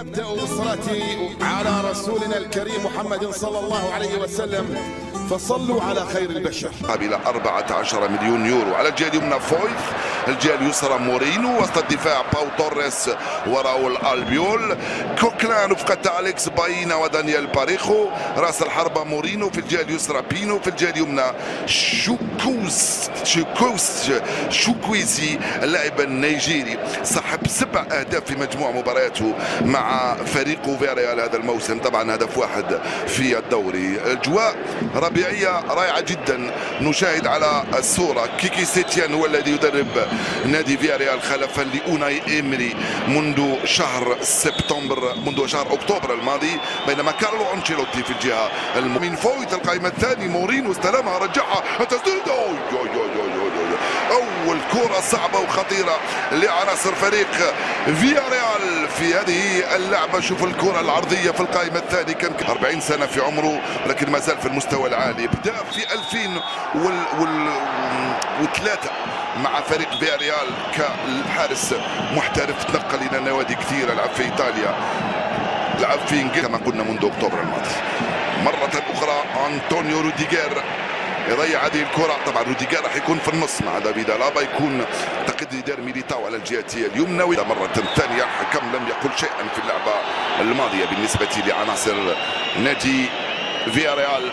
نبدأ بالصلاة على رسولنا الكريم محمد صلى الله عليه وسلم فصلوا على خير البشر. قبل 14 مليون يورو. على الجهه اليمنى فويت الجهه اليسرى مورينو وسط الدفاع باو توريس وراول البيول. كوكلان رفقة أليكس باينا ودانيال باريخو. راس الحربة مورينو في الجهه اليسرى بينو في الجهه اليمنى شوكوس شوكوس شوكويزي اللاعب النيجيري صاحب سبع أهداف في مجموع مبارياته مع فريقه فياريال هذا الموسم. طبعا هدف واحد في الدوري. أجواء ربيعية رائعة جدا. نشاهد على الصورة. كيكي سيتيان هو الذي يدرب نادي فياريال خلفا لأوناي إيمري منذ شهر سبتمبر منذ شهر أكتوبر الماضي بينما كارلو أنشيلوتي في الجهة من فويت القائمة الثاني مورينو استلمها رجعها التسديد أول كرة صعبة وخطيرة لعناصر فريق فيا ريال في هذه اللعبة شوف الكرة العرضية في القائمة الثانية. كان؟ 40 سنة في عمره لكن ما زال في المستوى العالي. بدأ في 2000 وال... وال... مع فريق فيا ريال كحارس محترف. تنقل إلى نوادي كثيرة. لعب في إيطاليا. لعب في إنجلترا كما قلنا منذ أكتوبر الماضي. مرة أخرى أنطونيو روديغير يضيع هذه الكره طبعا روديجير راح يكون في النص مع دافيد الابا يكون اعتقد إيدير ميليتاو على الجهه اليمنى مره ثانية الحكم لم يقل شيئا في اللعبه الماضيه بالنسبة لعناصر نادي فياريال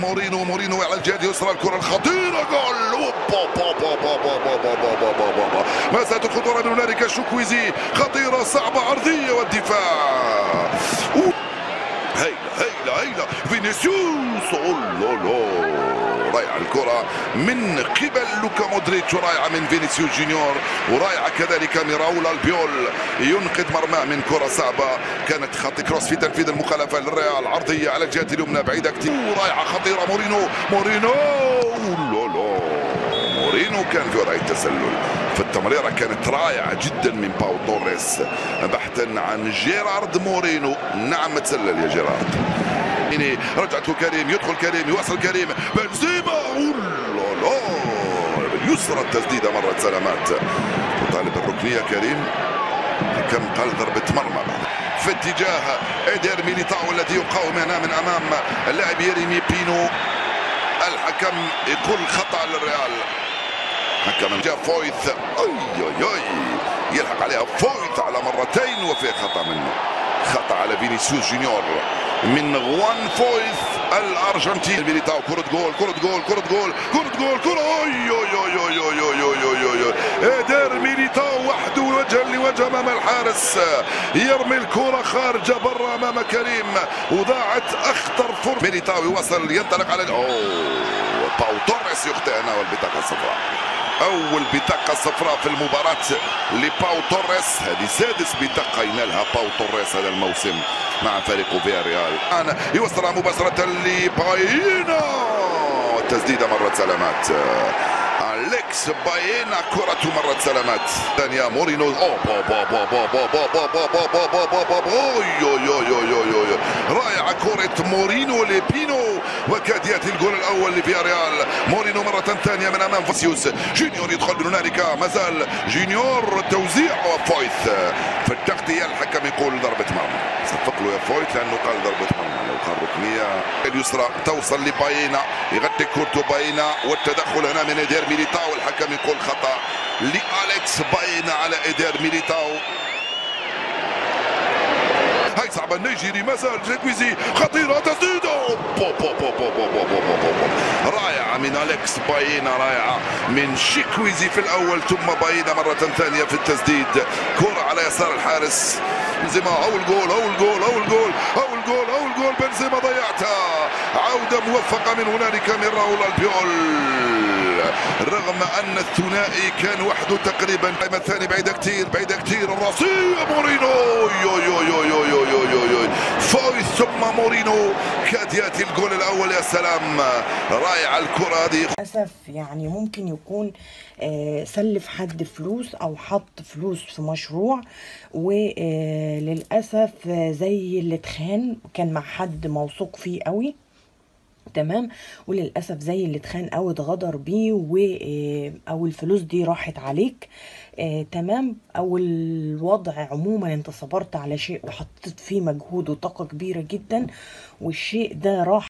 مورينو مورينو على الجهه اليسرى الكره الخطيره جول ما زالت الخطوره من هنالك شوكويزي خطيره صعبه عرضيه والدفاع هيلا هيلا هيلا. فينيسيوس رائعة الكرة من قبل لوكا مودريتش ورائعة من فينيسيوس جونيور ورائعة كذلك من راول البيول. ينقذ مرماه من كرة صعبة. كانت خط كروس في تنفيذ المخالفة للريال. عرضية على الجهة اليمنى بعيدة كتير. رائعة خطيرة. مورينو مورينو. لولو مورينو كان في وراء التسلل. في التمريرة كانت رائعة جدا من باو توريس بحثا عن جيرارد مورينو. نعم تسلل يا جيرارد. يعني رجعته كريم. يدخل كريم. يوصل كريم. بنزيما. باليسرى التسديده مرت سلامات. طالب الركنية كريم. كم قال ضربة مرمى. في اتجاه إيدير ميليتاو الذي يقاوم هنا من أمام اللاعب يريمي بينو. الحكم يقول خطأ للريال. حكم جاء فويث اي اي اي يلحق عليها فويث على مرتين وفي خطا منه خطا على فينيسيوس جونيور من خوان فويث الارجنتيني ميليتاو كرة جول كرة جول كرة جول كرة جول كرة اي اي اي اي اي اي دار ميليتاو وحده وجها لوجه امام الحارس يرمي الكرة خارجة برا امام كريم وضاعت اخطر فرصة ميليتاو يوصل ينطلق على اوه باو توريس يخطئنا والبطاقة الصفراء اول بطاقه صفراء في المباراة لباو توريس. هذه سادس بطاقه ينالها باو توريس هذا الموسم مع فريق فياريال. الان يوصلها مباشرة لباينا التسديده مرت سلامات. اليكس باينا كرة مرت سلامات ثانية مورينو اوه با با با با با با با با با با با با با با رائعة كرة مورينو لباينا وكاد ياتي الجول الأول لفياريال مورينو مرة ثانية من امام فينيسيوس جونيور يدخل من هنالك ما زال جونيور توزيع فويث في التغطية الحكم يقول ضربة مرمى يا فويث لأنه قال ضربة مرمى لو قال ركنية اليسرى توصل لباينا يغطي كورتو باينا والتدخل هنا من ايدير ميليتاو. الحكم يقول خطأ لالكس باينا على ايدير ميليتاو. هاي صعبة. النيجيري ما زال تشوكويزي خطيرة تسديدة. رائعة من أليكس باينا رائعة من تشوكويزي في الأول ثم باينا مرة ثانية في التسديد. كرة على يسار الحارس. بنزيما أول جول أول جول أول جول أول جول أول جول بنزيما ضيعتها عودة موفقة من هنالك من راول البيول. رغم أن الثنائي كان وحده تقريبا الثاني بعيده كثير بعيدة كثير الراسية مورينو يو يو يو يو يو يو يو, يو. فايز ثم مورينو. كان كاد يأتي الجول الأول يا سلام. رائعه الكرة هذه. للأسف يعني ممكن يكون آه، سلف حد فلوس أو حط فلوس في مشروع وللأسف زي اللي اتخان كان مع حد موثوق فيه قوي. تمام. وللأسف زي اللي اتخان أو اتغدر بيه و آه، أو الفلوس دي راحت عليك آه، تمام. أو الوضع عموما أنت صبرت على شيء وحطيت فيه مجهود وطاقة كبيرة جدا والشيء ده راح